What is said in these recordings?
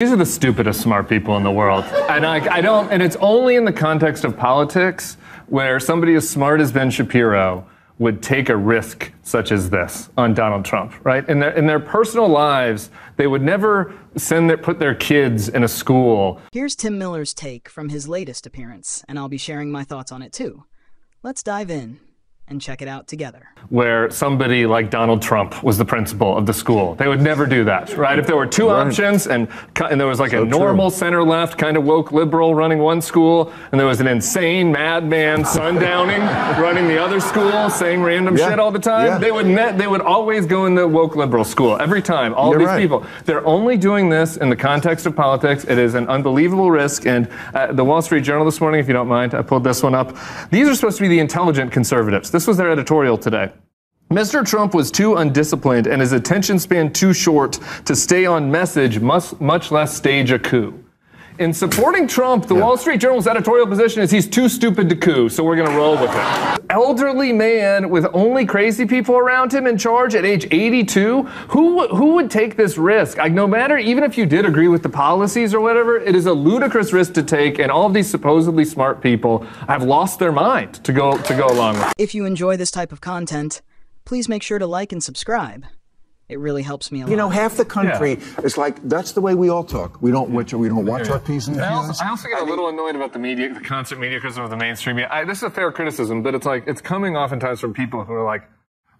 These are the stupidest smart people in the world. And I, I don't, and it's only in the context of politics where somebody as smart as Ben Shapiro would take a risk such as this on Donald Trump, right? In their, in their personal lives, they would never send their, put their kids in a school. Here's Tim Miller's take from his latest appearance, and I'll be sharing my thoughts on it too. Let's dive in and check it out together. Where somebody like Donald Trump was the principal of the school. They would never do that, right? If there were two right. options and, and there was like so a normal center left, kind of woke liberal running one school, and there was an insane madman sundowning running the other school, saying random yeah. shit all the time, yeah. they would net, they would always go in the woke liberal school every time. All You're these right. people. They're only doing this in the context of politics. It is an unbelievable risk. And uh, the Wall Street Journal this morning, if you don't mind, I pulled this one up. These are supposed to be the intelligent conservatives. This was their editorial today. Mr. Trump was too undisciplined and his attention span too short to stay on message, much, less stage a coup in supporting Trump, the yeah. Wall Street Journal's editorial position is he's too stupid to coup, so we're going to roll with it. Elderly man with only crazy people around him in charge at age 82. Who who would take this risk? Like, no matter, even if you did agree with the policies or whatever, it is a ludicrous risk to take, and all of these supposedly smart people have lost their mind to go to go along with. If you enjoy this type of content, please make sure to like and subscribe. It really helps me a lot. You know, half the country yeah. is like, that's the way we all talk. We don't watch, we don't watch yeah. our P's and I also, I also get a little annoyed about the media, the constant media criticism of the mainstream media. I, this is a fair criticism, but it's like, it's coming oftentimes from people who are like,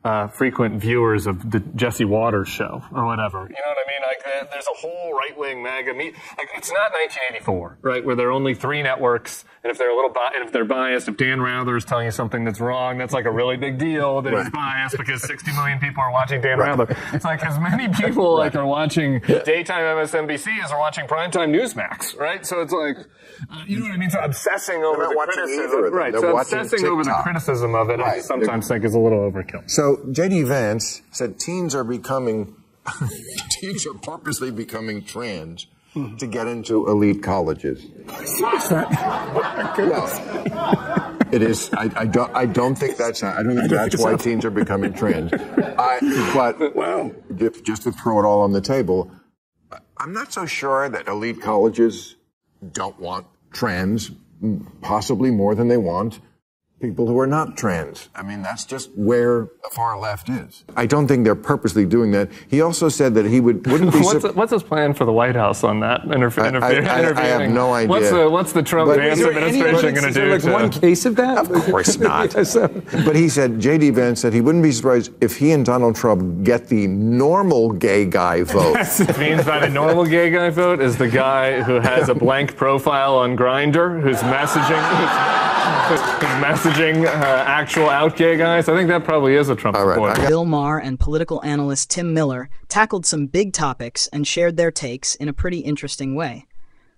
uh, frequent viewers of the Jesse Watters show or whatever. You know what I mean? Like, there's a whole right wing MAGA meet. Like, it's not 1984, right? Where there are only three networks, and if they're a little bi- and if they're biased, if Dan Rather is telling you something that's wrong, that's like a really big deal that right. he's biased because 60 million people are watching Dan right. Rather. It's like as many people like are watching daytime MSNBC as are watching primetime Newsmax, right? So it's like, uh, you know what I mean? So obsessing over the criticism, right? They're so obsessing TikTok. over the criticism of it, right. I sometimes think is a little overkill. So J.D. Vance said teens are becoming, teens are purposely becoming trans to get into elite colleges. well, it is. I, I, don't. I don't think that's. I don't think that's why so. teens are becoming trans. I, but wow. just to throw it all on the table, I'm not so sure that elite colleges don't want trans, possibly more than they want people who are not trans. I mean, that's just where the far left is. I don't think they're purposely doing that. He also said that he would wouldn't be. what's, what's his plan for the White House on that? Interfe- I, I, I, I, have no idea. What's the what's the Trump Vance administration going to do? Like to... one case of that? Of course not. but he said J.D. Vance said he wouldn't be surprised if he and Donald Trump get the normal gay guy vote. it means by the normal gay guy vote is the guy who has a blank profile on Grindr, who's messaging. Who's, who's messaging messaging uh, actual out gay guys. I think that probably is a Trump All right, supporter. Bill Maher and political analyst Tim Miller tackled some big topics and shared their takes in a pretty interesting way.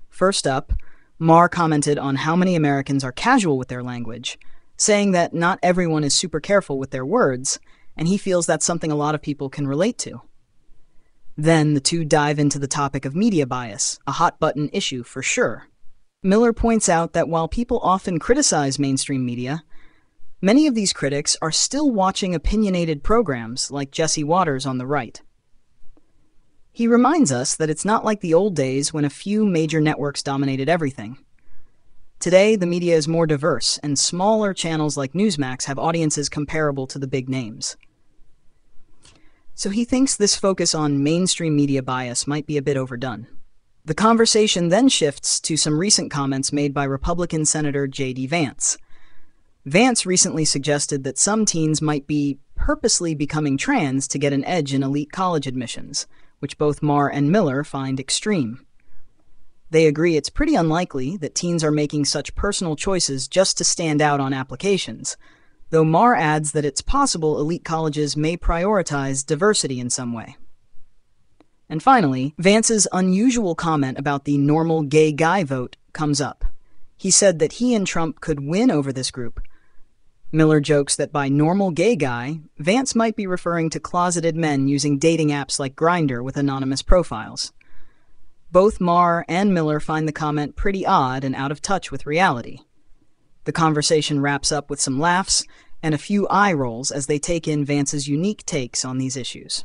First up, Maher commented on how many Americans are casual with their language, saying that not everyone is super careful with their words, and he feels that's something a lot of people can relate to. Then the two dive into the topic of media bias, a hot button issue for sure. Miller points out that while people often criticize mainstream media, many of these critics are still watching opinionated programs like Jesse Watters on the right. He reminds us that it's not like the old days when a few major networks dominated everything. Today, the media is more diverse, and smaller channels like Newsmax have audiences comparable to the big names. So he thinks this focus on mainstream media bias might be a bit overdone. The conversation then shifts to some recent comments made by Republican Senator J.D. Vance. Vance recently suggested that some teens might be purposely becoming trans to get an edge in elite college admissions, which both Maher and Miller find extreme. They agree it's pretty unlikely that teens are making such personal choices just to stand out on applications, though Maher adds that it's possible elite colleges may prioritize diversity in some way. And finally, Vance's unusual comment about the normal gay guy vote comes up. He said that he and Trump could win over this group. Miller jokes that by normal gay guy, Vance might be referring to closeted men using dating apps like Grindr with anonymous profiles. Both Maher and Miller find the comment pretty odd and out of touch with reality. The conversation wraps up with some laughs and a few eye rolls as they take in Vance's unique takes on these issues.